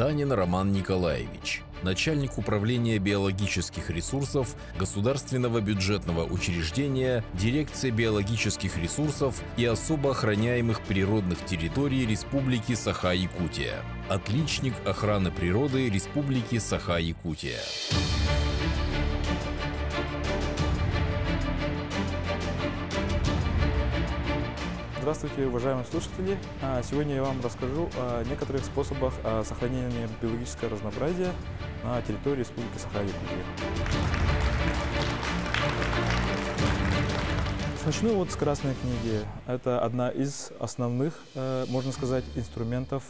Сметанин Роман Николаевич, начальник управления биологических ресурсов Государственного бюджетного учреждения Дирекция биологических ресурсов и особо охраняемых природных территорий Республики Саха-Якутия. Отличник охраны природы Республики Саха-Якутия. Здравствуйте, уважаемые слушатели! А, Сегодня я вам расскажу о некоторых способах а, сохранения биологического разнообразия на территории Республики Саха-Якутия. Начну вот с Красной книги. Это одна из основных, э, можно сказать, инструментов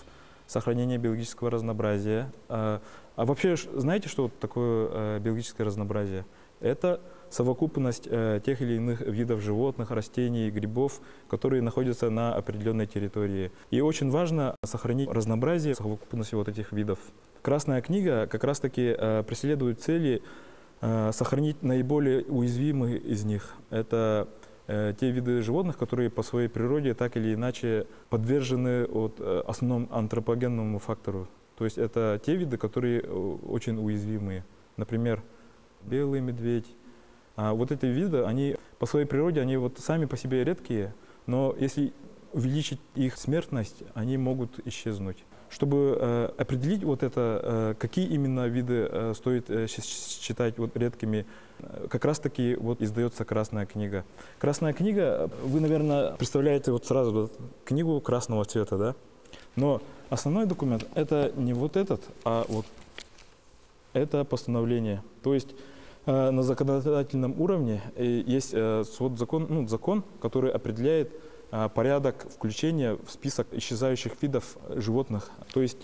сохранения биологического разнообразия. А а вообще, знаете, что такое э, биологическое разнообразие? Это совокупность э, тех или иных видов животных, растений, грибов, которые находятся на определенной территории. И очень важно сохранить разнообразие совокупности вот этих видов. Красная книга как раз-таки э, преследует цели э, сохранить наиболее уязвимые из них. Это те виды животных, которые по своей природе так или иначе подвержены от, основному антропогенному фактору. То есть это те виды, которые очень уязвимые. Например, белый медведь. А вот эти виды, они по своей природе, они вот сами по себе редкие, но если увеличить их смертность, они могут исчезнуть. Чтобы э, определить вот это, э, какие именно виды э, стоит э, считать вот редкими, э, как раз-таки вот издается Красная книга. Красная книга, вы, наверное, представляете вот сразу вот книгу красного цвета, да? Но основной документ это не вот этот, а вот это постановление. То есть на законодательном уровне э, есть э, свод закон, ну, закон, который определяет э, порядок включения в список исчезающих видов э, животных. То есть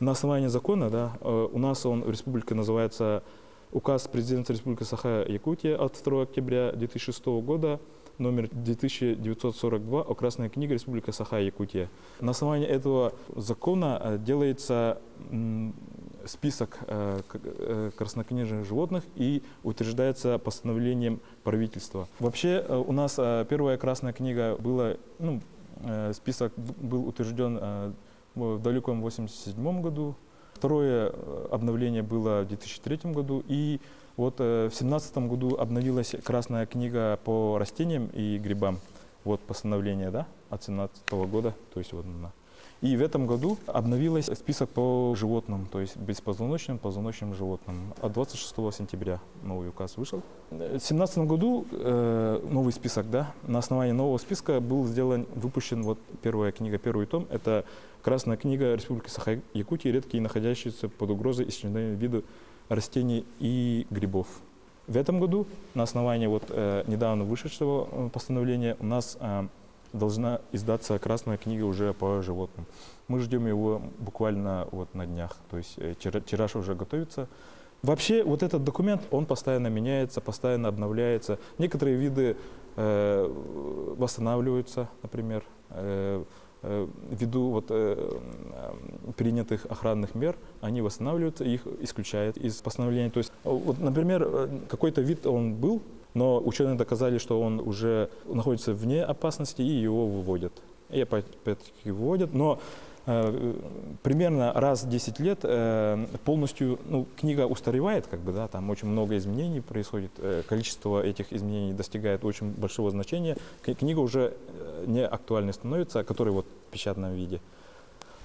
на основании закона, да, э, у нас он в республике называется Указ президента Республики Саха-Якутия от 2 октября 2006 года, номер 2942 о Красной книге Республики Саха-Якутия. На основании этого закона э, делается список э, э, краснокнижных животных и утверждается постановлением правительства. Вообще э, у нас первая Красная книга была, ну, список был утвержден в далеком 87 году. Второе обновление было в 2003 году. И вот в 2017 году обновилась Красная книга по растениям и грибам. Вот постановление, да, от 2017 года, то есть вот она. И в этом году обновилась список по животным, то есть беспозвоночным, позвоночным животным. От 26 сентября новый указ вышел. В 2017 году э, новый список, да, на основании нового списка был сделан, выпущен вот первая книга, первый том. Это Красная книга Республики Саха-Якутия, редкие находящиеся под угрозой исчезновения виды растений и грибов. В этом году на основании вот э, недавно вышедшего э, постановления у нас э, должна издаться красная книга уже по животным. Мы ждем его буквально вот на днях, то есть э, тира- тираж уже готовится. Вообще вот этот документ, он постоянно меняется, постоянно обновляется. Некоторые виды э, восстанавливаются, например, э, э, ввиду вот, э, принятых охранных мер, они восстанавливаются, их исключают из постановления. То есть, э, вот, например, какой-то вид он был, но ученые доказали, что он уже находится вне опасности, и его выводят. И опять- опять-таки выводят, но э, примерно раз в 10 лет э, полностью, ну, книга устаревает, как бы, да, там очень много изменений происходит, э, количество этих изменений достигает очень большого значения, книга уже э, не актуальной становится, которая вот в печатном виде.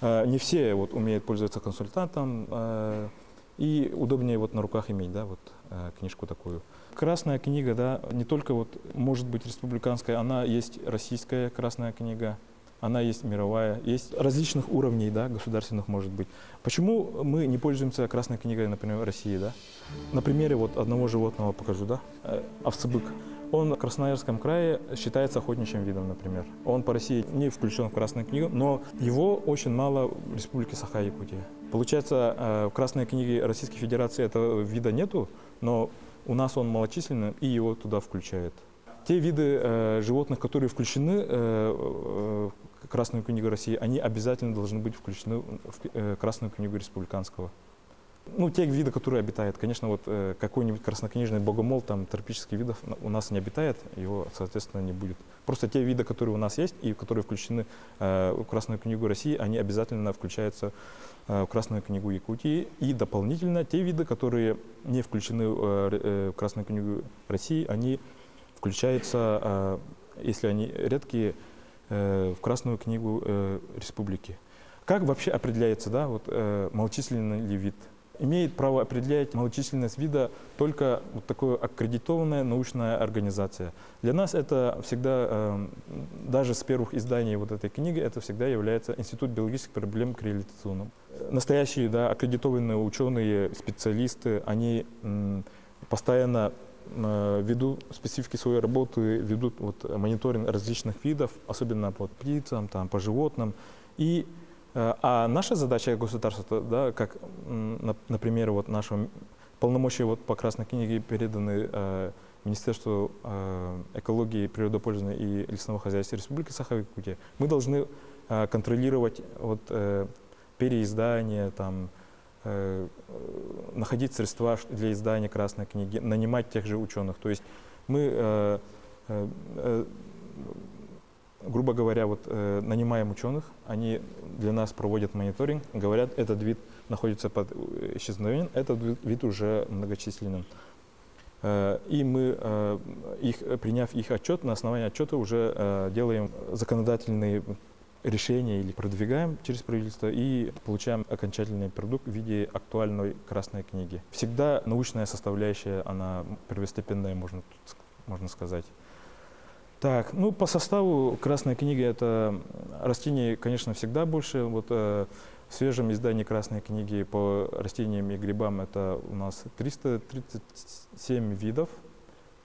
Э, Не все вот умеют пользоваться консультантом, э, и удобнее вот на руках иметь, да, вот э, книжку такую. Красная книга, да, не только вот может быть республиканская, она есть российская красная книга, она есть мировая, есть различных уровней, да, государственных может быть. Почему мы не пользуемся красной книгой, например, России, да? На примере вот одного животного покажу, да, Э, овцебык. Он в Красноярском крае считается охотничьим видом, например. Он по России не включен в Красную книгу, но его очень мало в Республике Саха-Якутия. Получается, э, в Красной книге Российской Федерации этого вида нету, но у нас он малочисленный, и его туда включают. Те виды э, животных, которые включены э, э, Красную книгу России, они обязательно должны быть включены в э, Красную книгу республиканского. Ну, те виды, которые обитают, конечно, вот э, какой-нибудь краснокнижный богомол, там, тропических видов у нас не обитает, его, соответственно, не будет. Просто те виды, которые у нас есть и которые включены э, в Красную книгу России, они обязательно включаются в Красную книгу Якутии. И дополнительно те виды, которые не включены в Красную книгу России, они включаются, если они редкие, в Красную книгу э, Республики. Как вообще определяется, да, вот, э, малочисленный ли вид? Имеет право определять малочисленность вида только вот такая аккредитованная научная организация. Для нас это всегда, э, даже с первых изданий вот этой книги, это всегда является Институт биологических проблем корреляционным. Настоящие да, аккредитованные ученые, специалисты, они постоянно э, ввиду специфики своей работы ведут вот, мониторинг различных видов, особенно по птицам, там, по животным. И Э, а наша задача государства, да, как, например, вот нашего полномочия вот по Красной книге переданы э, Министерству э, экологии, природопользования и лесного хозяйства Республики Саха-Якутия, мы должны э, контролировать вот, э, переиздание, там, э, находить средства для издания Красной книги, нанимать тех же ученых. То есть мы э, э, грубо говоря, вот, э, нанимаем ученых, они для нас проводят мониторинг, говорят, этот вид находится под исчезновением, этот вид уже многочисленным. Э, и мы, э, их, приняв их отчет, на основании отчета уже э, делаем законодательные решения или продвигаем через правительство и получаем окончательный продукт в виде актуальной красной книги. Всегда научная составляющая, она первостепенная, можно, можно сказать. Так, ну по составу Красной книги это растений, конечно, всегда больше. Вот э, в свежем издании Красной книги по растениям и грибам это у нас 337 видов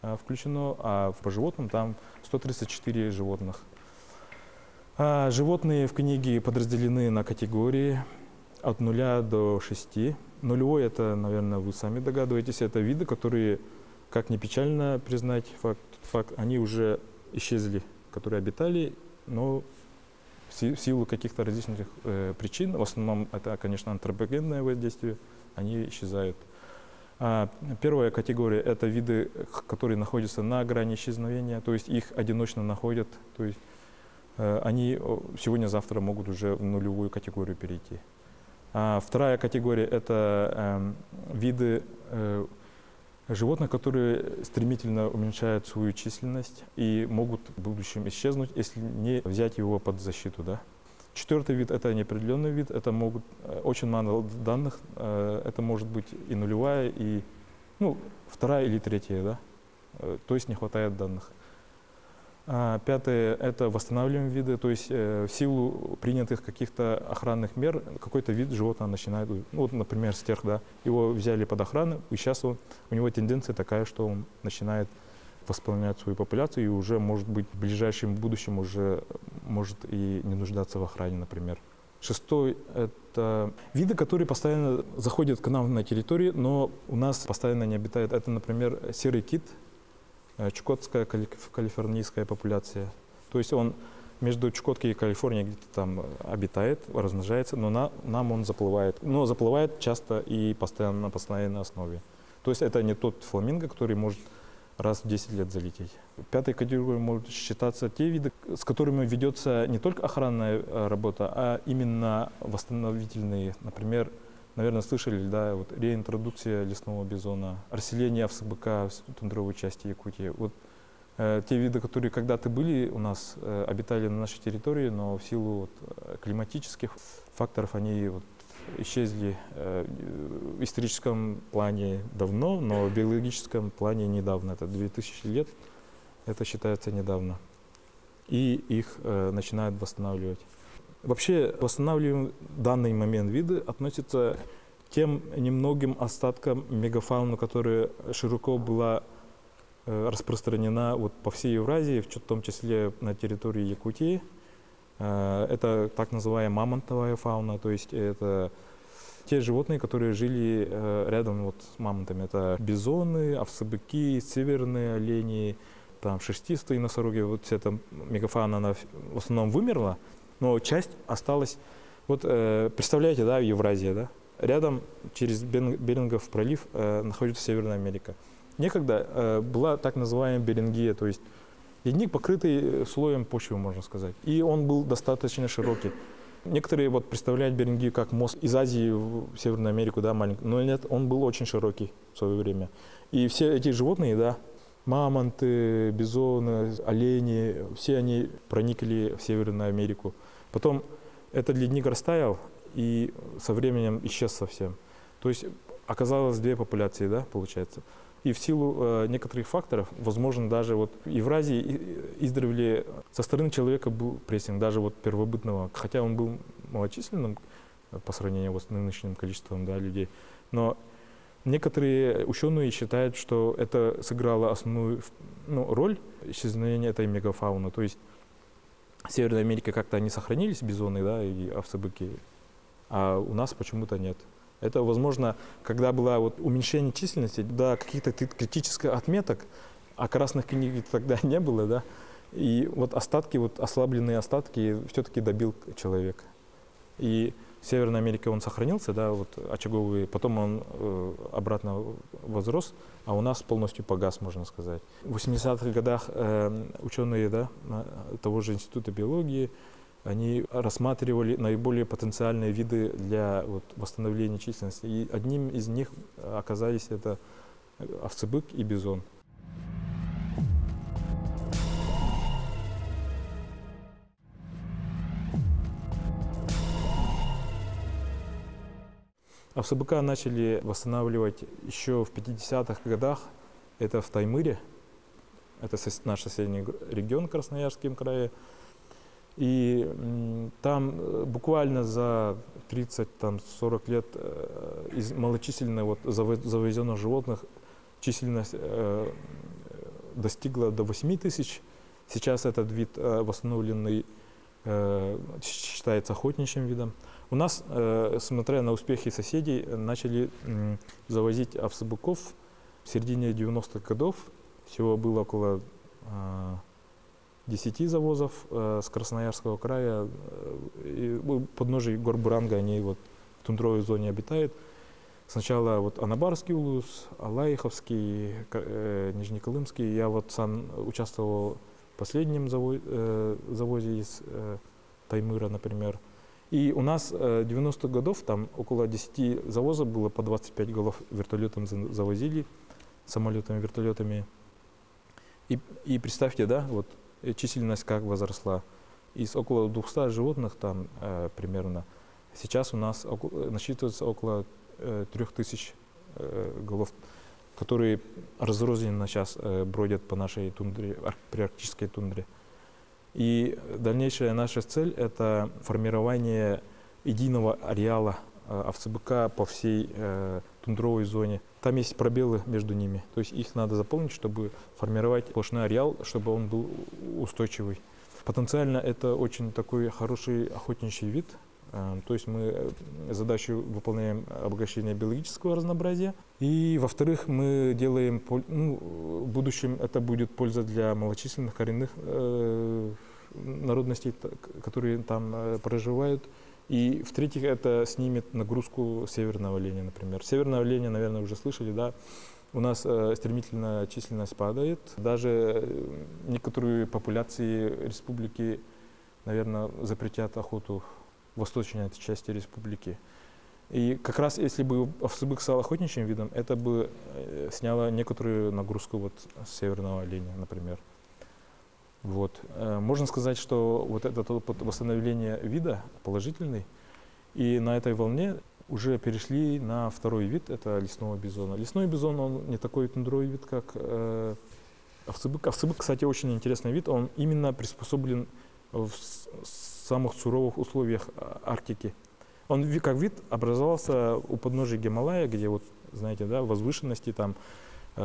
э, включено, а по животным там 134 животных. А животные в книге подразделены на категории от 0 до 6. Нулевой это, наверное, вы сами догадываетесь, это виды, которые, как не печально признать факт, факт они уже исчезли, которые обитали, но в силу каких-то различных э, причин, в основном это, конечно, антропогенное воздействие, они исчезают. А первая категория – это виды, которые находятся на грани исчезновения, то есть их одиночно находят, то есть они сегодня-завтра могут уже в нулевую категорию перейти. А вторая категория – это э, виды э, животных, которые стремительно уменьшают свою численность и могут в будущем исчезнуть, если не взять его под защиту. Да? Четвертый вид – это неопределенный вид, это могут э, очень мало данных, э, это может быть и нулевая, и ну, вторая или третья, да? Э, то есть не хватает данных. А пятое – это восстанавливаемые виды, то есть э, в силу принятых каких-то охранных мер какой-то вид животного начинает, ну вот, например, стерх, да, его взяли под охрану, и сейчас он, у него тенденция такая, что он начинает восполнять свою популяцию и уже, может быть, в ближайшем будущем уже может и не нуждаться в охране, например. Шестой – это виды, которые постоянно заходят к нам на территорию, но у нас постоянно не обитают. Это, например, серый кит – чукотская калифорнийская популяция. То есть он между Чукоткой и Калифорнией где-то там обитает, размножается, но на, нам он заплывает. Но заплывает часто и постоянно на постоянной основе. То есть это не тот фламинго, который может раз в 10 лет залететь. Пятой категорией могут считаться те виды, с которыми ведется не только охранная э, работа, а именно восстановительные, например, наверное, слышали, да, вот реинтродукция лесного бизона, расселение ФСБК в тундровой части Якутии. Вот э, те виды, которые когда-то были у нас, э, обитали на нашей территории, но в силу вот, э, климатических факторов они вот, исчезли э, в историческом плане давно, но в биологическом плане недавно. Это 2000 лет, это считается недавно. И их э, начинают восстанавливать. Вообще восстанавливаем данный момент виды относится к тем немногим остаткам мегафауны, которая широко была э, распространена вот по всей Евразии, в том числе на территории Якутии. Э, это так называемая мамонтовая фауна, то есть это те животные, которые жили э, рядом вот с мамонтами. Это бизоны, овцы-быки, северные олени, там шерстистые носороги. Вот вся эта мегафауна, она в основном вымерла, но часть осталась. Вот э, представляете, да, Евразия, да? рядом через Берингов пролив э, находится Северная Америка. Некогда э, была так называемая Берингия, то есть ледник, покрытый слоем почвы, можно сказать. И он был достаточно широкий. Некоторые вот представляют Берингию как мост из Азии в Северную Америку, да, маленький. Но нет, он был очень широкий в свое время. И все эти животные, да, мамонты, бизоны, олени, все они проникли в Северную Америку. Потом этот ледник растаял и со временем исчез совсем. То есть оказалось две популяции, да, получается. И в силу э, некоторых факторов, возможно, даже вот в Евразии издревле со стороны человека был прессинг, даже вот первобытного, хотя он был малочисленным э, по сравнению с нынешним количеством да, людей. Но некоторые ученые считают, что это сыграло основную ну, роль исчезновения этой мегафауны. То есть Северной Америке как-то они сохранились, бизоны да, и овцы-быки, а у нас почему-то нет. Это, возможно, когда было вот уменьшение численности до каких-то критических отметок, а красных книг тогда не было, да, и вот остатки, вот ослабленные остатки все-таки добил человек. И в Северной Америке он сохранился, да, вот очаговый, потом он э, обратно возрос, а у нас полностью погас, можно сказать. В 80-х годах э, ученые да, того же Института биологии они рассматривали наиболее потенциальные виды для вот, восстановления численности. И одним из них оказались это овцебык и бизон. Овцебыка начали восстанавливать еще в 50-х годах. Это в Таймыре. Это наш соседний регион Красноярским крае. И там э, буквально за 30-40 лет э, из малочисленных вот, завезенных животных численность э, достигла до 8 тысяч. Сейчас этот вид восстановленный считается охотничьим видом. У нас, смотря на успехи соседей, начали завозить овцебыков в середине 90-х годов. Всего было около 10 завозов э, с Красноярского края. Э, и подножие гор Буранга, они вот в тундровой зоне обитают. Сначала вот Анабарский улус, Алаиховский, э, Нижнеколымский. Я вот сам участвовал в последнем заво э, завозе из э, Таймыра, например. И у нас э, 90-х годов там около 10 завозов было, по 25 голов вертолетом завозили, самолетами, вертолетами. И, и представьте, да, вот численность как возросла. Из около 200 животных там э, примерно, сейчас у нас около, насчитывается около э, 3000 э, голов, которые разрозненно сейчас э, бродят по нашей тундре, приарктической тундре. И дальнейшая наша цель – это формирование единого ареала э, овцебыка по всей э, тундровой зоне. Там есть пробелы между ними, то есть их надо заполнить, чтобы формировать сплошной ареал, чтобы он был устойчивый. Потенциально это очень такой хороший охотничий вид, э, то есть мы задачу выполняем обогащение биологического разнообразия. И, во-вторых, мы делаем, ну, в будущем это будет польза для малочисленных коренных э, народностей, которые там э, проживают. И в-третьих, это снимет нагрузку северного оленя, например. Северного оленя, наверное, уже слышали, да, у нас э, стремительно численность падает. Даже э, некоторые популяции республики, наверное, запретят охоту в восточной этой части республики. И как раз если бы овцебык стал охотничьим видом, это бы сняло некоторую нагрузку вот северного оленя, например. Вот. Э, можно сказать, что вот это восстановление вида положительный. И на этой волне уже перешли на второй вид, это лесного бизона. Лесной бизон, он не такой тундровый вид, как э, овцебык. Овцебык, кстати, очень интересный вид. Он именно приспособлен в самых суровых условиях а, Арктики. Он как вид образовался у подножия Гималая, где вот, знаете, да, возвышенности там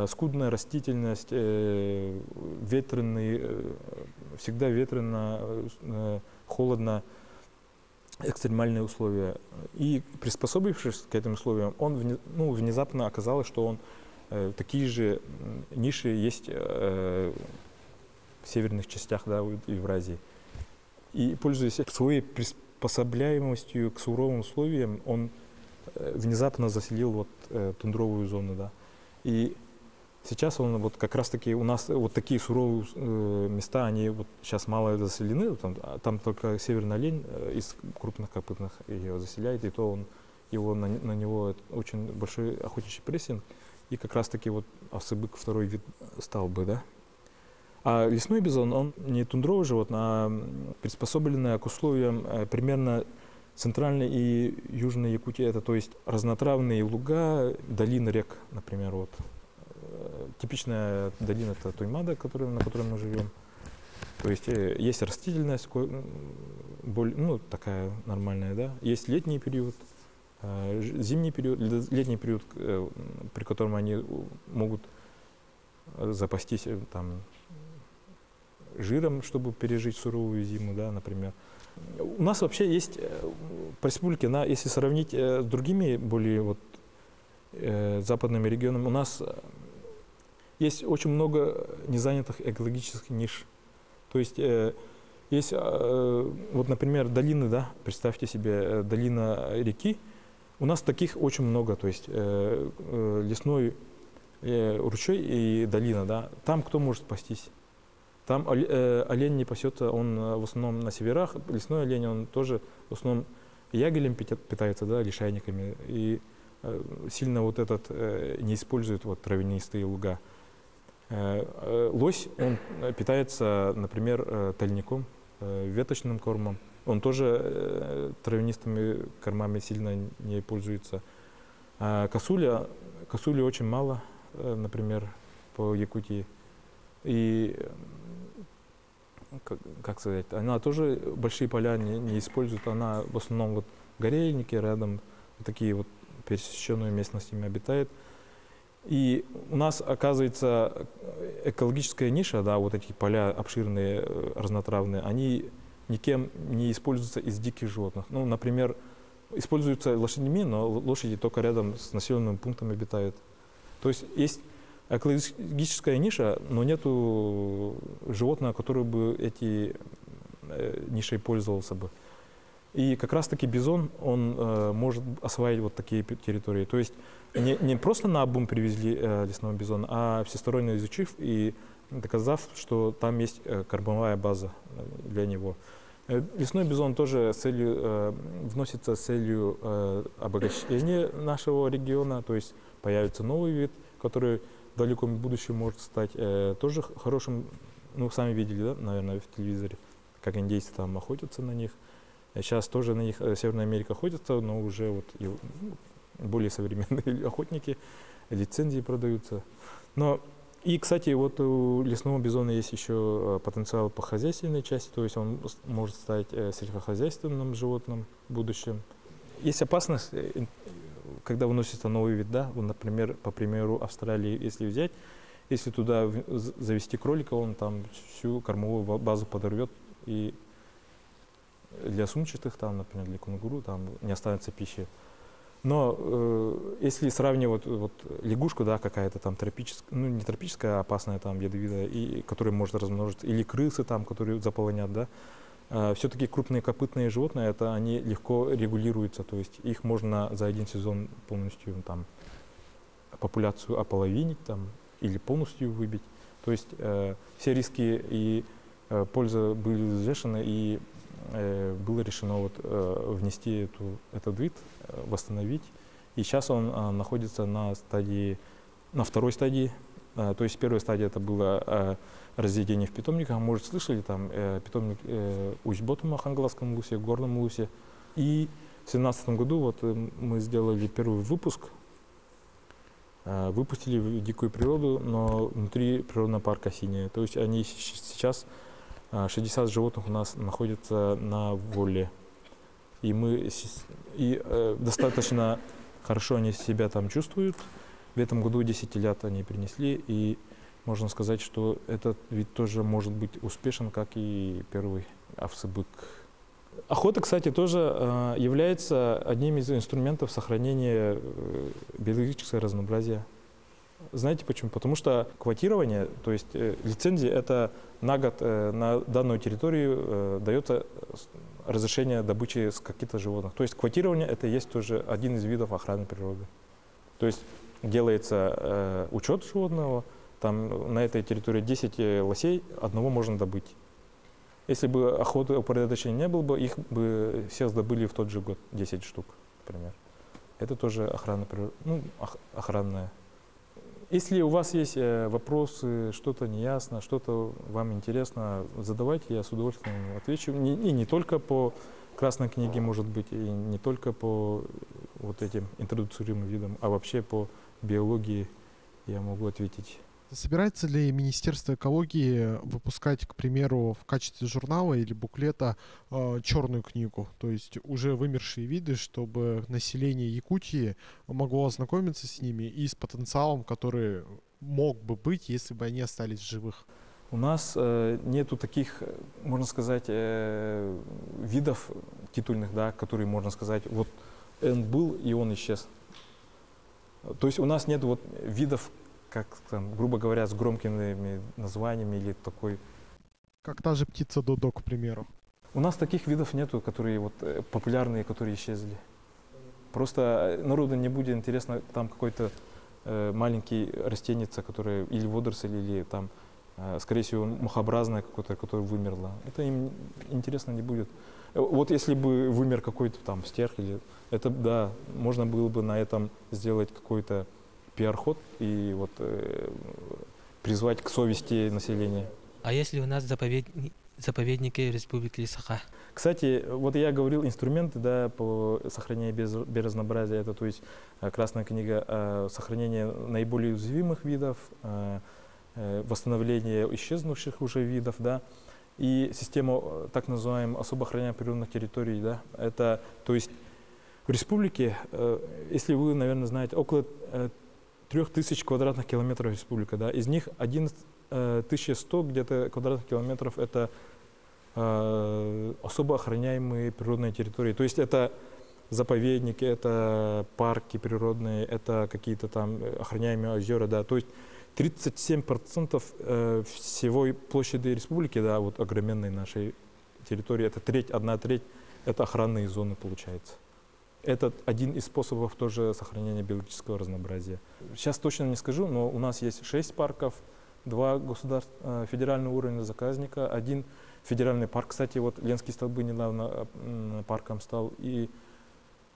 скудная растительность, э, ветреный, э, всегда ветрено, холодно, экстремальные условия. И приспособившись к этим условиям, он ну, внезапно оказалось, что он такие же ниши есть в северных частях да, Евразии. И пользуясь своей приспособляемостью к суровым условиям, он э, внезапно заселил вот э, тундровую зону, да. И сейчас он вот как раз-таки у нас вот такие суровые э, места, они вот сейчас мало заселены, там, а там только северный олень э, из крупных копытных ее заселяет, и то он его на, на него очень большой охотничий прессинг, и как раз-таки вот овцебык второй вид стал бы, да. А лесной бизон, он не тундровый животное, а приспособленное к условиям э, примерно центральной и южной Якутии. Это то есть разнотравные луга, долины рек, например, вот. Э, типичная долина это Туймада, который, на которой мы живем. То есть э, есть растительность, более, ну, такая нормальная, да. Есть летний период, зимний период, летний период, при котором они могут запастись там жиром, чтобы пережить суровую зиму, да, например. У нас вообще есть э, по республике, если сравнить э, с другими более вот, э, западными регионами, у нас э, есть очень много незанятых экологических ниш. То есть э, есть, э, вот, например, долины, да, представьте себе, э, долина реки, у нас таких очень много, то есть э, э, лесной э, ручей и долина, да, там кто может спастись? Там э, олень не пасется, он э, в основном на северах, лесной олень, он тоже в основном ягелем питается, да, лишайниками, и э, сильно вот этот не использует вот травянистые луга. Лось, он питается, например, тальником, веточным кормом. Он тоже травянистыми кормами сильно не пользуется. А косуля, косули очень мало, например, по Якутии. И как сказать, она тоже большие поля не, не использует, она в основном вот горельники рядом, такие вот пересеченные местностями обитает. И у нас, оказывается, экологическая ниша, да, вот эти поля обширные, э, разнотравные, они никем не используются из диких животных. Ну, например, используются лошадьми, но лошади только рядом с населенным пунктом обитают. То есть есть экологическая ниша, но нету животного, которое бы эти э, нишей пользовался бы. И как раз-таки бизон, он э, может осваивать вот такие территории. То есть не, не просто на обум привезли э, лесного бизона, а всесторонне изучив и доказав, что там есть э, кормовая база э, для него. Э, лесной бизон тоже с целью, э, вносится с целью э, обогащения нашего региона, то есть появится новый вид, который в далеком будущем может стать э, тоже хорошим, ну, сами видели, да, наверное, в телевизоре, как индейцы там охотятся на них. Сейчас тоже на них э, Северная Америка охотится, но уже вот ну, более современные охотники, лицензии продаются. Но и, кстати, вот у лесного бизона есть еще э, потенциал по хозяйственной части, то есть он может стать э, сельскохозяйственным животным в будущем. Есть опасность э, когда выносится новый вид, да, например, по примеру Австралии, если взять, если туда завести кролика, он там всю кормовую базу подорвет, и для сумчатых, там, например, для кунгуру, там не останется пищи. Но э, если сравнивать вот, лягушку, да, какая-то там тропическая, ну не тропическая, а опасная там ядовитая, и которая может размножиться, или крысы там, которые заполонят, да, а, Все-таки крупные копытные животные, это они легко регулируются, то есть их можно за один сезон полностью там, популяцию ополовинить там, или полностью выбить. То есть э, все риски и э, польза были взвешены, и э, было решено вот, э, внести эту, этот вид, э, восстановить. И сейчас он э, находится на стадии, на второй стадии. Э, то есть первая стадия это было э, разведение в питомниках. Может, слышали, там э, питомник э, Усть-Ботума, лусе, Горном лусе. И в 2017 году вот э, мы сделали первый выпуск, э, выпустили в дикую природу, но внутри природного парка Синяя. То есть они сейчас, э, 60 животных у нас находятся на воле. И мы и, э, достаточно хорошо они себя там чувствуют. В этом году 10 лет они принесли, и можно сказать, что этот вид тоже может быть успешен, как и первый овцебык. Охота, кстати, тоже э, является одним из инструментов сохранения э, биологического разнообразия. Знаете почему? Потому что квотирование, то есть э, лицензия, это на год э, на данную территорию э, дается разрешение добычи с каких-то животных. То есть квотирование это есть тоже один из видов охраны природы. То есть делается э, учет животного, там на этой территории 10 э, лосей, одного можно добыть. Если бы охоты упорядочения не было бы, их бы все добыли в тот же год, 10 штук, например. Это тоже охрана, ну, охранная. Если у вас есть э, вопросы, что-то неясно, что-то вам интересно, задавайте, я с удовольствием отвечу. И не только по Красной книге, может быть, и не только по вот этим интродуцируемым видам, а вообще по биологии я могу ответить. Собирается ли Министерство экологии выпускать, к примеру, в качестве журнала или буклета э, черную книгу, то есть уже вымершие виды, чтобы население Якутии могло ознакомиться с ними и с потенциалом, который мог бы быть, если бы они остались живых? У нас э, нету таких, можно сказать, э, видов титульных, да, которые можно сказать, вот он был и он исчез. То есть у нас нет вот видов, как там, грубо говоря, с громкими названиями или такой. Как та же птица Додо, к примеру. У нас таких видов нету, которые вот э, популярные, которые исчезли. Просто э, народу не будет интересно там какой-то э, маленький растеница, который или водоросль, или там, э, скорее всего, мухообразное какое-то, которое вымерло. Это им интересно не будет. Вот если бы вымер какой-то там стерх или это да, можно было бы на этом сделать какой-то пиар-ход и вот э, призвать к совести населения. А если у нас заповед... заповедники Республики Саха? Кстати, вот я говорил инструменты да, по сохранению биоразнообразия. Это то есть э, Красная книга о сохранении наиболее уязвимых видов, э, э, восстановление исчезнувших уже видов, да, и система так называемых особо охраняемых природных территорий. Да, это то есть в республике, если вы, наверное, знаете, около 3000 э, квадратных километров республика, да, из них 1100 э, где-то квадратных километров это особо охраняемые природные территории. То есть это заповедники, это парки природные, это какие-то там охраняемые озера, да. То есть 37% всего площади республики, да, вот огроменной нашей территории, это треть, одна треть, это охранные зоны получается. Это один из способов тоже сохранения биологического разнообразия. Сейчас точно не скажу, но у нас есть шесть парков, два государств, э, федерального уровня заказника, один федеральный парк. Кстати, вот Ленские столбы недавно э, парком стал, и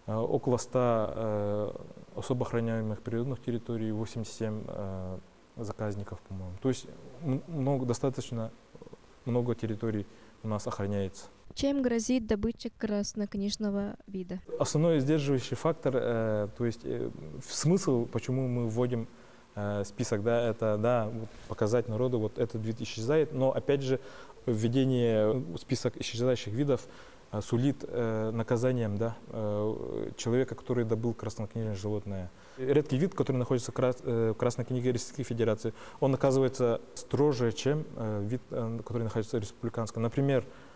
э, около 100 особо охраняемых природных территорий, 87 заказников, по-моему. То есть много, достаточно много территорий у нас охраняется. Чем грозит добыча краснокнижного вида? Основной сдерживающий фактор, э, то есть э, смысл, почему мы вводим э, список, да, это да, вот, показать народу, вот этот вид исчезает, но опять же введение список исчезающих видов э, сулит э, наказанием да, э, человека, который добыл краснокнижное животное. Редкий вид, который находится в, э, в Красной книге Российской Федерации, он наказывается строже, чем э, вид, э, который находится в республиканском. Например, Э,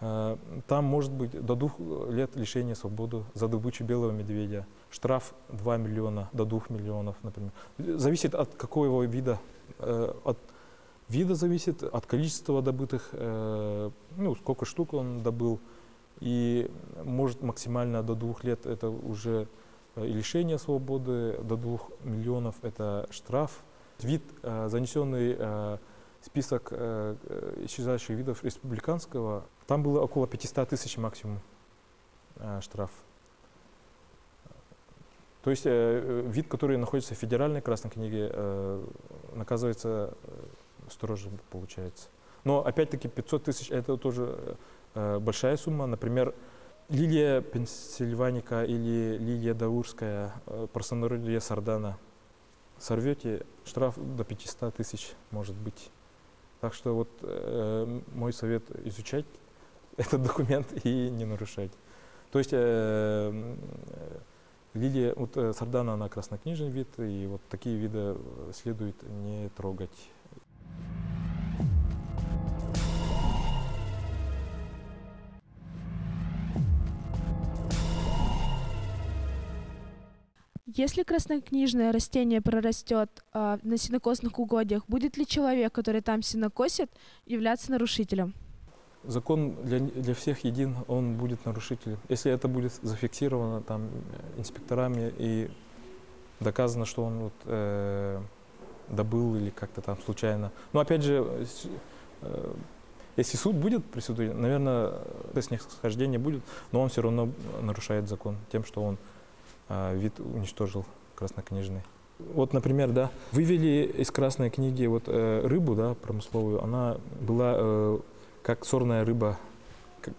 там может быть до двух лет лишения свободы за добычу белого медведя. Штраф 2 миллиона до 2 миллионов, например. Зависит от какого вида. Э, от вида зависит, от количества добытых, э, ну, сколько штук он добыл. И может максимально до двух лет это уже лишение свободы, до двух миллионов это штраф. Вид, занесенный список э, э, исчезающих видов республиканского, там было около 500 тысяч максимум э, штраф. То есть э, вид, который находится в федеральной красной книге, э, наказывается э, строже получается. Но опять-таки 500 тысяч это тоже э, большая сумма. Например, лилия пенсильваника или лилия даурская, э, простонародье сардана. Сорвете, штраф до 500 тысяч может быть. Так что вот э, мой совет изучать этот документ и не нарушать. То есть э, лилия, вот э, сардана, она краснокнижный вид, и вот такие виды следует не трогать. Если краснокнижное растение прорастет а, на сенокосных угодьях, будет ли человек, который там сенокосит, являться нарушителем? Закон для, для всех един, он будет нарушителем. Если это будет зафиксировано там инспекторами и доказано, что он вот, э, добыл или как-то там случайно. Но опять же, э, если суд будет присутствовать, наверное, снисхождение будет, но он все равно нарушает закон тем, что он э, вид уничтожил краснокнижный. Вот, например, да, вывели из красной книги вот э, рыбу, да, промысловую, она была э, как сорная рыба.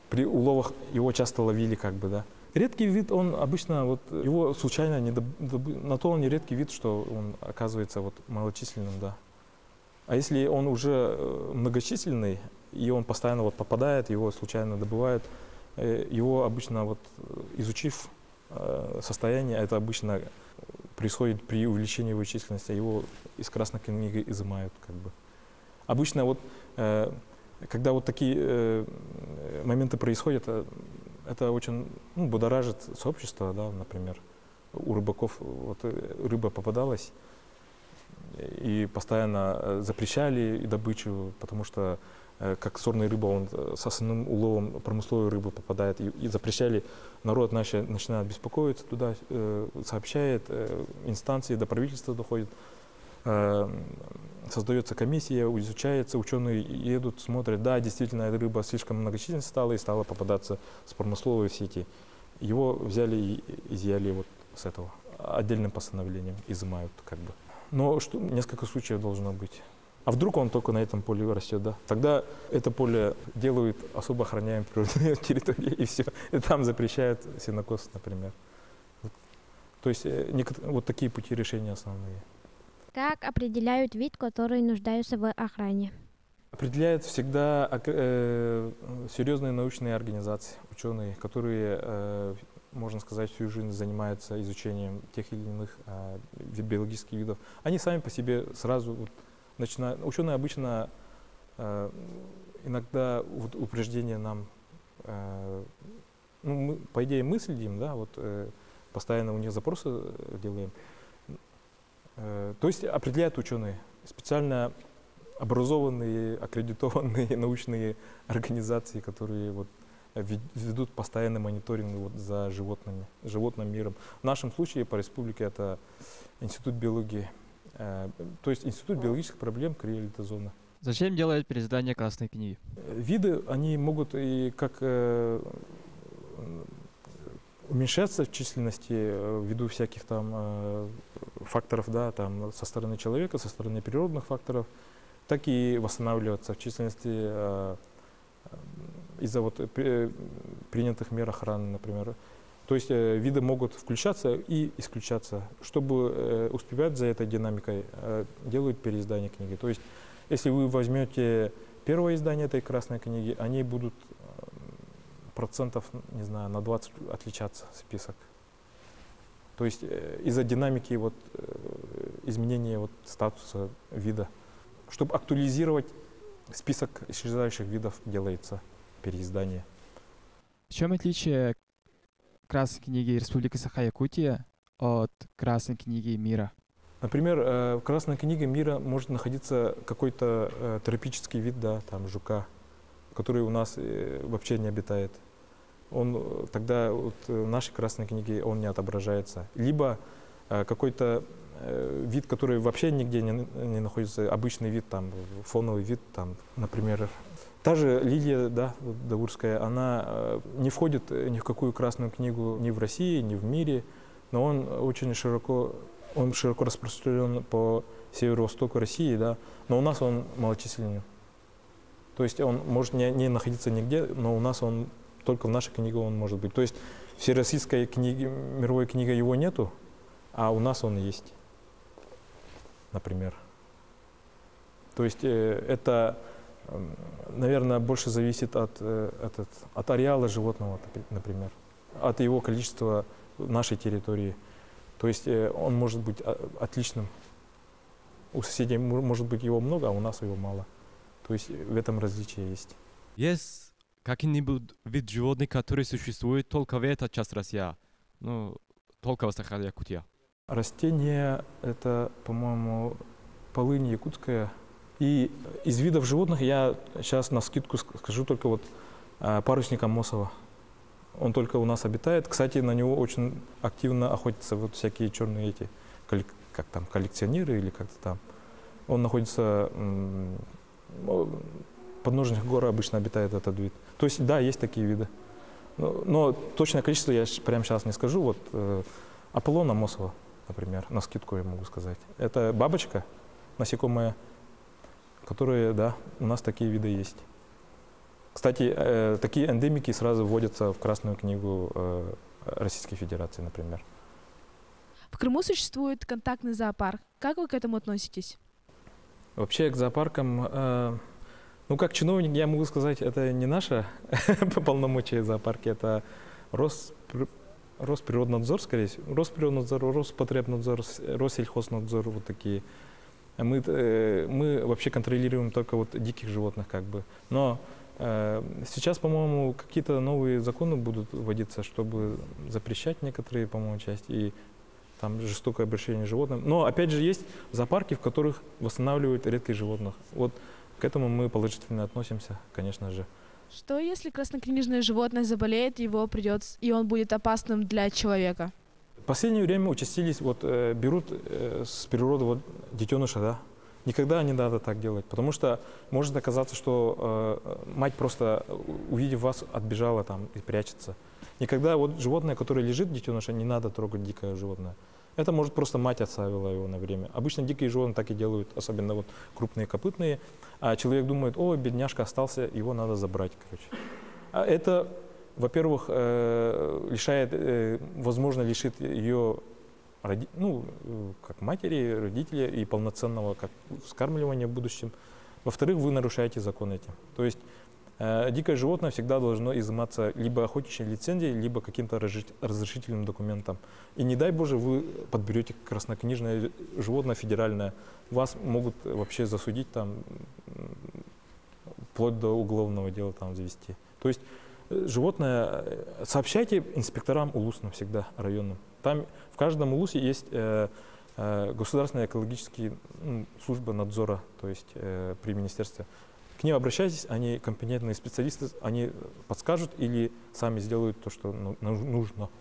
При уловах его часто ловили, как бы, да. Редкий вид, он обычно, вот его случайно не доб- на то он не редкий вид, что он оказывается вот малочисленным, да. А если он уже э, многочисленный, и он постоянно вот попадает, его случайно добывают, э, его обычно вот э, изучив состояние, это обычно происходит при увеличении его численности, его из красной книги изымают, как бы. Обычно вот, э, когда вот такие э, моменты происходят, э, это очень ну, будоражит сообщество, да, например. У рыбаков вот э, рыба попадалась, и постоянно э, запрещали добычу, потому что э, как сорная рыба, он э, с основным уловом промысловой рыбы попадает, и, и запрещали, народ наш начинает беспокоиться туда, э, сообщает, э, инстанции до правительства доходит, э, создается комиссия, изучается, ученые едут, смотрят, да, действительно, эта рыба слишком многочисленной стала и стала попадаться с промысловой сети. Его взяли и изъяли вот с этого отдельным постановлением, изымают как бы. Но что, несколько случаев должно быть. А вдруг он только на этом поле растет, да? Тогда это поле делают особо охраняемой природной территорией, и все. И там запрещают сенокос, например. Вот. То есть э, вот такие пути решения основные. Как определяют вид, который нуждается в охране? Определяет всегда э, серьезные научные организации, ученые, которые, э, можно сказать, всю жизнь занимаются изучением тех или иных э, биологических видов. Они сами по себе сразу вот, начинают. Ученые обычно э, иногда вот, упреждения нам, э, ну, мы, по идее, мы следим, да, вот э, постоянно у них запросы делаем. То есть определяют ученые специально образованные, аккредитованные научные организации, которые вот ве- ведут постоянный мониторинг вот за животными, животным миром. В нашем случае по республике это Институт биологии, то есть Институт биологических проблем криолитозона. Зачем делают переиздание Красной книги? Э, Виды, они могут и как э, уменьшаться в численности э, ввиду всяких там э, факторов, да, там со стороны человека, со стороны природных факторов, так и восстанавливаться в численности э, э, из-за вот э, при- принятых мер охраны, например. То есть э, виды могут включаться и исключаться. Чтобы э, успевать за этой динамикой, э, делают переиздание книги. То есть если вы возьмете первое издание этой красной книги, они будут процентов, не знаю, на 20 отличаться список. То есть из-за динамики вот, изменения вот, статуса вида. Чтобы актуализировать список исчезающих видов, делается переиздание. В чем отличие Красной книги Республики Саха-Якутия от Красной книги мира? Например, э, в Красной книге мира может находиться какой-то э, тропический вид, да, там жука, который у нас э, вообще не обитает. Он тогда вот, в нашей Красной книге он не отображается. Либо какой-то вид, который вообще нигде не, не находится, обычный вид, там, фоновый вид, там, например, Та же лилия, да, даурская, она э, не входит э, ни в какую красную книгу ни в России, ни в мире, но он очень широко, он широко распространен по северо-востоку России, да, но у нас он малочисленен. То есть он может не, не находиться нигде, но у нас он только в нашей книге он может быть. То есть всероссийской книги, мировой книги его нету, а у нас он есть, например. То есть э, это наверное, больше зависит от, э, этот, от ареала животного, напри- например, от его количества нашей территории. То есть э, он может быть а, отличным. У соседей мо- может быть его много, а у нас его мало. То есть в этом различие есть. Есть какой-нибудь вид животных, который существует только в этой части России, ну, только в Саха-Якутия. Растение это, по-моему, полынь якутская. И из видов животных я сейчас на скидку скажу только вот а, парусника Мосова. Он только у нас обитает. Кстати, на него очень активно охотятся вот всякие черные эти, как там, коллекционеры или как-то там. Он находится подножных гор обычно обитает этот вид. То есть, да, есть такие виды. Но, но точное количество я прямо сейчас не скажу. Вот э, Аполлона Мосова, например, на скидку я могу сказать. Это бабочка, насекомая, которые, да, у нас такие виды есть. Кстати, э, такие эндемики сразу вводятся в Красную книгу э, Российской Федерации, например. В Крыму существует контактный зоопарк. Как вы к этому относитесь? Вообще к зоопаркам, э, ну как чиновник я могу сказать, это не наше полномочия зоопарки, это Рос, Росприроднадзор, скорее всего, Росприроднадзор, Роспотребнадзор, Россельхознадзор, вот такие. Мы, э, мы вообще контролируем только вот диких животных как бы. Но э, сейчас, по-моему, какие-то новые законы будут вводиться, чтобы запрещать некоторые, по-моему, части. И там жестокое обращение с животным. Но опять же есть зоопарки, в которых восстанавливают редких животных. Вот к этому мы положительно относимся, конечно же. Что если краснокнижное животное заболеет, его придется, и он будет опасным для человека? В последнее время участились, вот э, берут э, с природы вот детеныша, да, Никогда не надо так делать, потому что может оказаться, что э, мать просто, увидев вас, отбежала там и прячется. Никогда вот животное, которое лежит, детеныша, не надо трогать дикое животное. Это может просто мать оставила его на время. Обычно дикие животные так и делают, особенно вот крупные копытные. А человек думает, о, бедняжка остался, его надо забрать, короче. А это, во-первых, э, лишает, э, возможно, лишит ее роди, ну, как матери, родители и полноценного как вскармливания в будущем. Во-вторых, вы нарушаете закон этим. То есть дикое животное всегда должно изыматься либо охотничьей лицензией, либо каким-то разрешительным документом. И не дай Боже, вы подберете краснокнижное животное федеральное, вас могут вообще засудить там, вплоть до уголовного дела там завести. То есть э, животное, э, сообщайте инспекторам УЛУСным всегда, районным. Там в каждом УЛУСе есть э, э, государственная экологическая ну, служба надзора, то есть э, при министерстве. К ним обращайтесь, они компетентные специалисты, они подскажут или сами сделают то, что ну, нужно.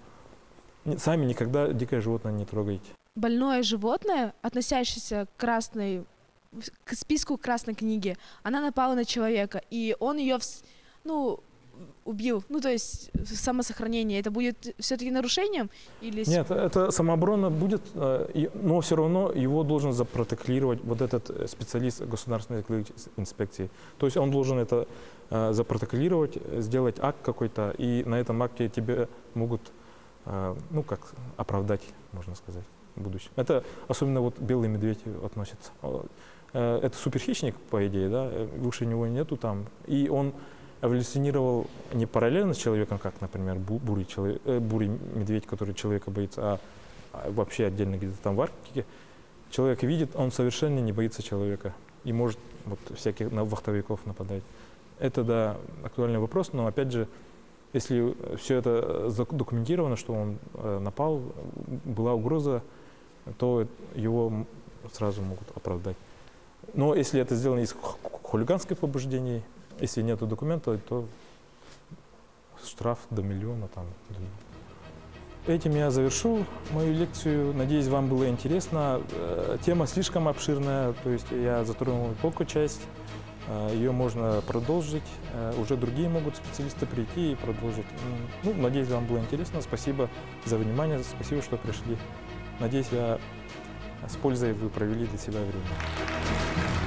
Сами никогда дикое животное не трогайте. Больное животное, относящееся к красной к списку красной книги, она напала на человека, и он ее, ну, убил, ну то есть самосохранение, это будет все-таки нарушением или? Нет, это самооборона будет, э, но все равно его должен запротоколировать вот этот э, специалист государственной инспекции. То есть он должен это э, запротоколировать, сделать акт какой-то, и на этом акте тебе могут, ну как оправдать, можно сказать, в будущем. Это особенно вот белый медведь относится. Это суперхищник, по идее, да, выше него нету там, и он эволюционировал не параллельно с человеком, как, например, бурый, человек, э, бурый медведь, который человека боится, а, а вообще отдельно где-то там в Арктике. Человек видит, он совершенно не боится человека и может вот, всяких на вахтовиков нападать. Это, да, актуальный вопрос, но, опять же, если все это документировано, что он э, напал, была угроза, то его сразу могут оправдать. Но если это сделано из хулиганских побуждений, если нет документа, то штраф до миллиона. Там. Этим я завершу мою лекцию. Надеюсь, вам было интересно. Э, тема слишком обширная, то есть я затронул только часть. Э, Ее можно продолжить. Э, уже другие могут специалисты прийти и продолжить. Ну, надеюсь, вам было интересно. Спасибо за внимание, спасибо, что пришли. Надеюсь, я с пользой вы провели для себя время.